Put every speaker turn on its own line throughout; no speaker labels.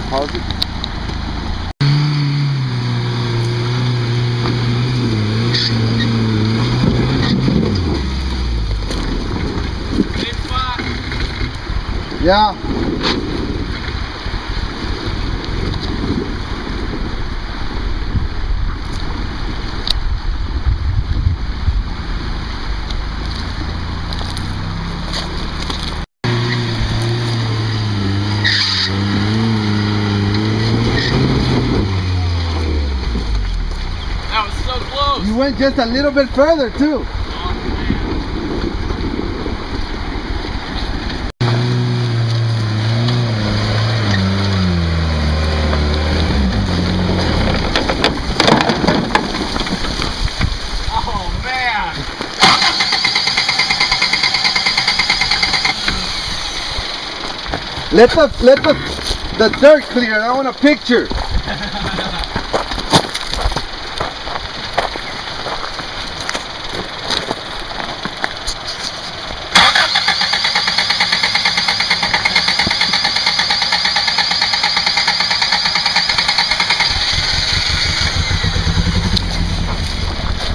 Pause it. Yeah.
Close. You
went just a little bit further too.
Oh man.
Let the let the the dirt clear. I want a picture.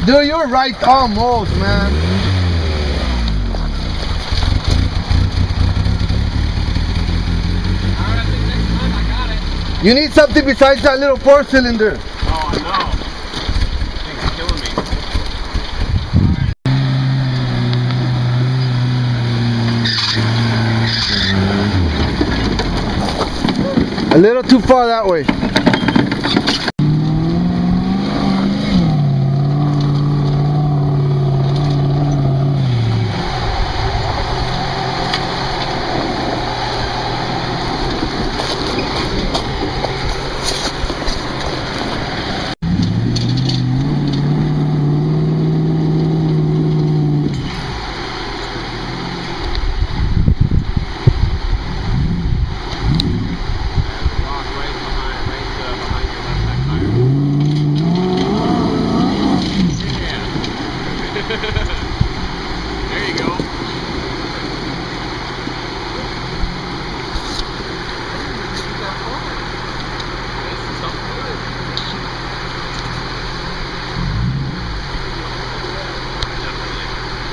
Dude, you're right almost, man. You need something besides that little four cylinder.
Oh, I know. Thing's killing
me. A little too far that way.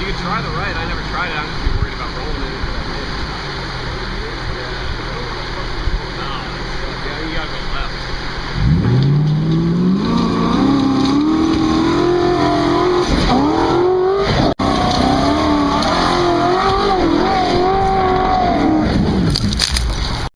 You could try the right. I never tried it. I'm just worried about rolling it.